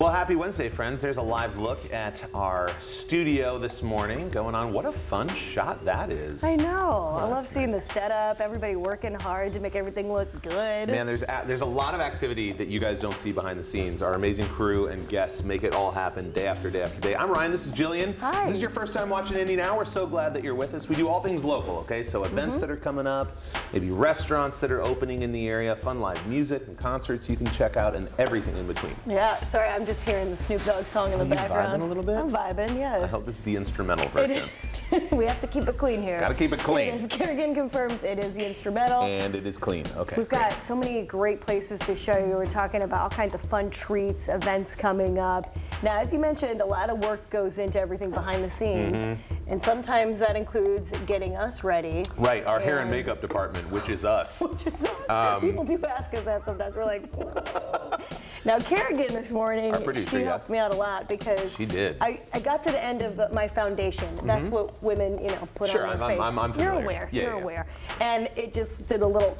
Well, happy Wednesday, friends. There's a live look at our studio this morning going on. What a fun shot that is. I know. I love seeing nice. the setup, everybody working hard to make everything look good. Man, there's a, there's a lot of activity that you guys don't see behind the scenes. Our amazing crew and guests make it all happen day after day after day. I'm Ryan. This is Jillian. Hi. This is your first time watching Indy Now. We're so glad that you're with us. We do all things local. Okay, so events Mm-hmm. that are coming up, maybe restaurants that are opening in the area, fun live music and concerts you can check out, and everything in between. Yeah, sorry, I'm just hearing the Snoop Dogg song in the background. vibing a little bit? I'm vibing, yes. I hope it's the instrumental version. we have to keep it clean here. Gotta keep it clean. Yes, Kerrigan confirms it is the instrumental. And it is clean. Okay. We've great. got so many great places to show you. We're talking about all kinds of fun treats, events coming up. Now, as you mentioned, a lot of work goes into everything behind the scenes, Mm-hmm. and sometimes that includes getting us ready. Right, our hair and And- makeup department, which is us. Which is us. Um, People do ask us that sometimes. We're like, now Kerrigan this morning, producer, she helped yes. me out a lot because She did. I, I got to the end of the, my foundation. That's what women, you know, put Mm-hmm. Sure, on their I'm- face. I'm- I'm You're aware. Yeah, you're yeah. aware. And it just did a little,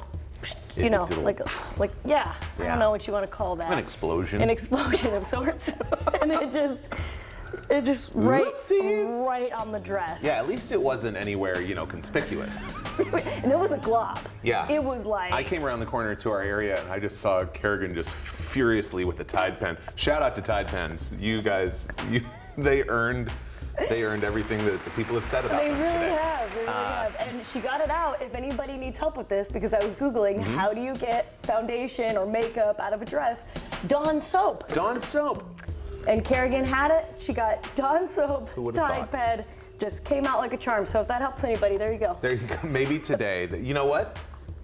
you know, did a like, like yeah, I don't know what you want to call that. An explosion. An explosion of sorts. and it just, it just right, Whoopsies. right on the dress. Yeah, at least it wasn't anywhere, you know, conspicuous. and it was a glob. Yeah. It was like. I came around the corner to our area and I just saw Kerrigan just furiously with the Tide Pen. Shout out to Tide Pens. You guys, you, they earned, they earned everything that the people have said about They them really today. have. They really Uh, have. And she got it out. If anybody needs help with this, because I was Googling, Mm-hmm. how do you get foundation or makeup out of a dress? Dawn soap. Dawn soap. And Kerrigan had it. She got Dawn soap, Tide thought? Ped. Just came out like a charm. So if that helps anybody, there you go. There you go. Maybe today. That, you know what?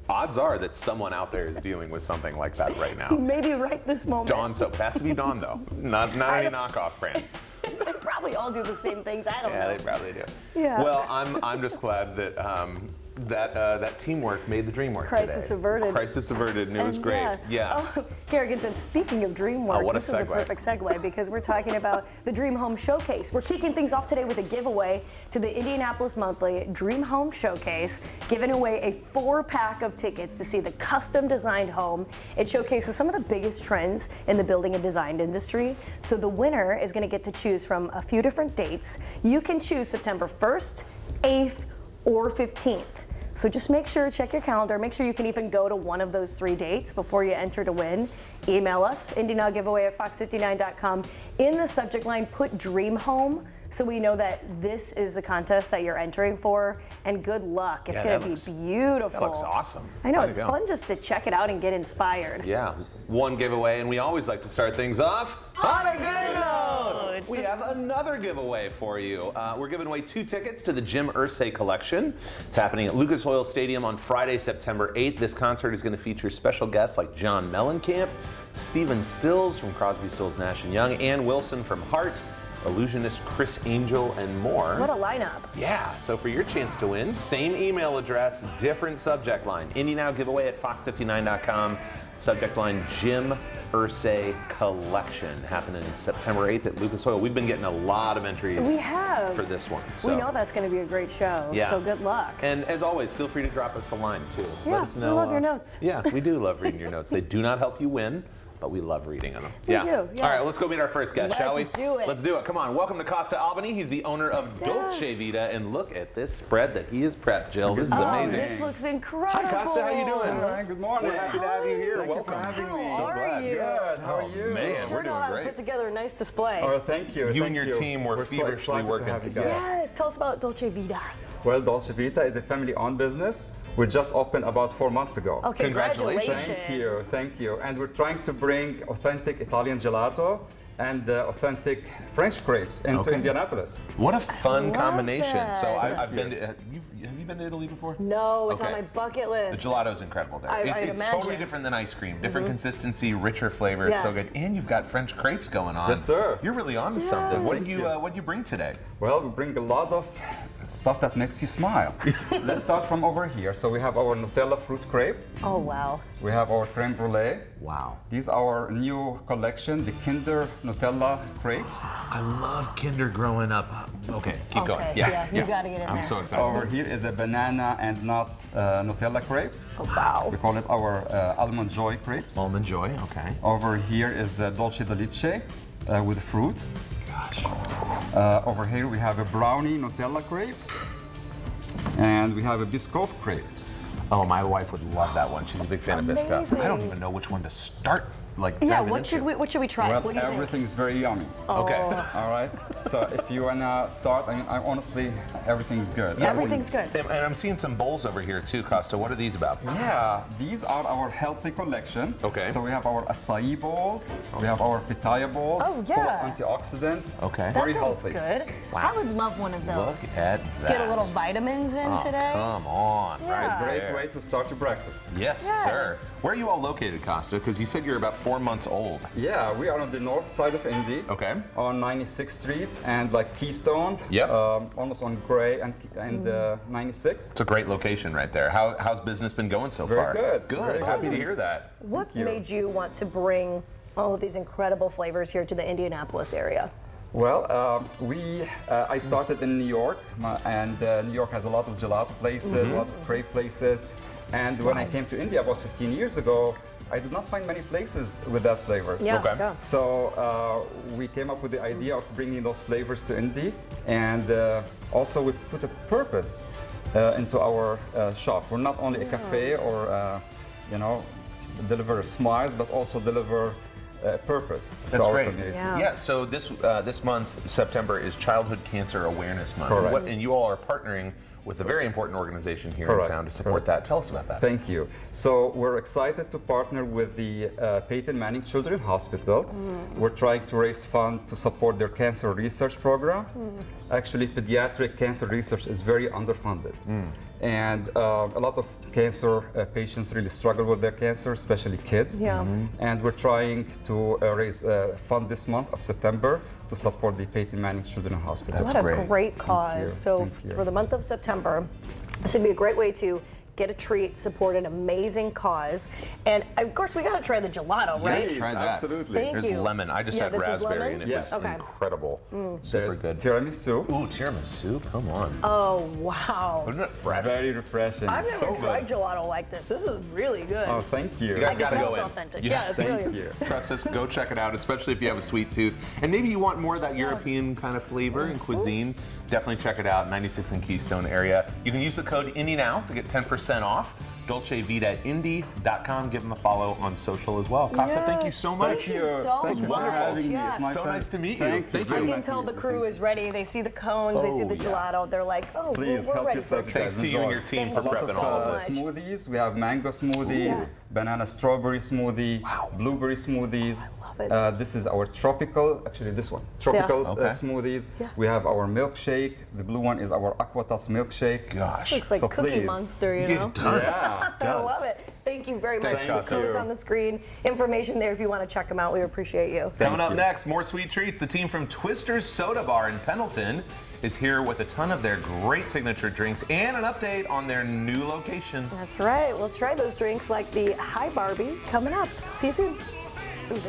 Odds are that someone out there is dealing with something like that right now. Maybe right this moment. Dawn soap. Has to be Dawn though. Not not any knockoff brand. they probably all do the same things. I don't Yeah, know. they probably do. Yeah. Well, I'm I'm just glad that um, that uh, that teamwork made the dream work Crisis today. averted. Crisis averted, and it was great. Yeah. Oh, Kerrigan said, speaking of dream work, Oh, what a this is a perfect segue because we're talking about the Dream Home Showcase. We're kicking things off today with a giveaway to the Indianapolis Monthly Dream Home Showcase, giving away a four pack of tickets to see the custom designed home. It showcases some of the biggest trends in the building and design industry. So the winner is going to get to choose from a few different dates. You can choose September 1st, 8th, or 15th. So just make sure, check your calendar, make sure you can even go to one of those three dates before you enter to win. Email us, IndyNowGiveaway at fox59.com. In the subject line, put Dream Home so we know that this is the contest that you're entering for. And good luck. It's Yeah, going to be looks- beautiful. that looks awesome. I know, Way it's fun just to check it out and get inspired. Yeah, one giveaway, and we always like to start things off on a good note. We have another giveaway for you. Uh, we're giving away two tickets to the Jim Irsay collection. It's happening at Lucas Oil Stadium on Friday, September 8th. This concert is going to feature special guests like John Mellencamp, Stephen Stills from Crosby, Stills, Nash and Young, Ann Wilson from Heart, illusionist Criss Angel, and more. What a lineup. Yeah, so for your chance to win, same email address, different subject line. Indy Now giveaway at fox59.com. Subject line Jim Irsay Collection happening September 8th at Lucas Oil. We've been getting a lot of entries We have. for this one. So. We know that's going to be a great show. Yeah. So good luck. And as always, feel free to drop us a line too. Yeah, Let us we know. love your uh, notes. Yeah, we do love reading your notes. They do not help you win, but we love reading them. We yeah. do, yeah. All right, let's go meet our first guest, shall we? Let's do it. Let's do it. Come on. Welcome to Costa Albany. He's the owner of Dolce Vita, and look at this spread that he has prepped, Jill. This is oh, amazing. this looks incredible. Hi, Costa. How you doing? All right, good morning. We're happy to have you here. Thank Welcome. you for having me. How So are glad. you? Good. How are Oh, you? man. Sure we're know doing how to great. put together a nice display. Oh, thank you. You thank and your you. team were We're so feverishly excited to working have you guys. Yes, tell us about Dolce Vita. Well, Dolce Vita is a family-owned business. We just opened about four months ago. Oh, Congratulations. congratulations. Thank you, thank you. And we're trying to bring authentic Italian gelato and uh, authentic French crepes into Okay. Indianapolis. What a fun love combination. So. I, I've been. To, have, you, have you been to Italy before? No, it's on my bucket list. The list. gelato's incredible there. I- it's I'd it's totally different than ice cream. Different consistency, richer flavor. It's so good. And you've got French crepes going on. Yes, sir. You're really on to something. What did you uh, What did you bring today? Well, we bring a lot of stuff that makes you smile. Let's start from over here. So we have our Nutella fruit crepe. Oh, wow. We have our creme brulee. Wow. These are our new collection, the Kinder Nutella crepes. I love Kinder growing up. Okay, keep going. Okay, Yeah, yeah, you gotta get it. I'm there. so excited. Over here is a banana and nuts uh, Nutella crepes. Oh, wow. We call it our uh, almond joy crepes. Almond Joy. Okay. Over here is uh, dolce de leche. uh, with fruits. Uh, over here we have a brownie Nutella crepes, and we have a Biscoff crepes. Oh, my wife would love that one. She's a big fan of Biscoff. I don't even know which one to start. Like Yeah, what into. should we what should we try? Well, what do you think? everything's very yummy. Oh. Okay. All right. So if you wanna start, I mean, I honestly, everything's good. Yeah, Everything's good. And and I'm seeing some bowls over here too, Costa. What are these about? Yeah, these are our healthy collection. Okay. So we have our acai bowls, we have our pitaya bowls, Oh, full yeah. of antioxidants. Okay. That Very sounds healthy. good. I would love one of those. Look those. at that. Get a little vitamins in Oh, today. Come on. Yeah. Right Great way to start your breakfast. Yes, Yes. sir. Where are you all located, Costa? Because you said you're about four months old. Yeah, we are on the north side of Indy. Okay. On 96th Street and like Keystone. Yep. Um, almost on Gray and and uh, 96. It's a great location right there. How, how's business been going so Very far? good. Good. Very Happy good. to hear that. What you. made you want to bring all of these incredible flavors here to the Indianapolis area? Well, um, we uh, I started in New York, my- and uh, New York has a lot of gelato places, Mm-hmm. a lot of crepe places. And when I came to India about 15 years ago, I did not find many places with that flavor. Yeah, Okay. yeah. So uh, we came up with the idea of bringing those flavors to Indy, and uh, also we put a purpose uh, into our uh, shop. We're not only a cafe or uh, you know deliver smiles, but also deliver uh, purpose That's to our great. community. Yeah. So this uh, this month, September, is Childhood Cancer Awareness Month. Correct. What- and you all are partnering with a very important organization here Correct. in town to support that. Tell us about that. Thank you. So we're excited to partner with the uh, Peyton Manning Children's Hospital. We're trying to raise funds to support their cancer research program. Actually, pediatric cancer research is very underfunded. And uh, a lot of cancer uh, patients really struggle with their cancer, especially kids. Yeah. Mhm. And we're trying to uh, raise uh, fund this month of September to support the Peyton Manning Children's Hospital. That's what a great. great cause. So Thank you. for the month of September, this would be a great way to get a treat, support an amazing cause. And of course, we got to try the gelato, right? Please, Try that. absolutely. Thank There's you. lemon. I just Yeah, had this is raspberry lemon? and it Yes. was Okay. incredible. Mm. Super There's good. tiramisu. Ooh, tiramisu. Come on. Oh, wow. Wasn't it fresh? Very refreshing. I've never So tried good. gelato like this. This is really good. Oh, thank you. You guys got to tell go it's in. authentic. You Yeah, it's to. really- Thank you. Trust us, go check it out, especially if you have a sweet tooth. And maybe you want more of that European kind of flavor and cuisine. Definitely check it out, 96 in Keystone area. You can use the code INDY now to get 10% off. DolceVitaIndy.com. Give them a follow on social as well. Casa, thank you so much. Thank you. so Thank you for much. having me. Yes. It's my So pleasure. nice to meet you. Thank you. Thank Very I can nice tell the crew is ready. They see the cones, they see Oh, the yeah. gelato. They're like, oh, Please we're, we're help ready yourself. for Thanks to you and your team Thank for you Lots prepping of all uh, of this. smoothies. We have mango smoothies, banana strawberry smoothie, blueberry smoothies. Love it. Uh, this is our tropical, actually this one, tropical Yeah. uh, smoothies. Yeah. We have our milkshake. The blue one is our aqua tots milkshake. Gosh. Looks like So Cookie please. Monster, you know? it does. Yeah. It I love it. Thank you very Thanks, much. The Costa. code's on the screen. Information there if you want to check them out. We appreciate you. Coming up you. next, more sweet treats. The team from Twister's Soda Bar in Pendleton is here with a ton of their great signature drinks and an update on their new location. That's right. We'll try those drinks like the Hi Barbie coming up. See you soon. Ooh,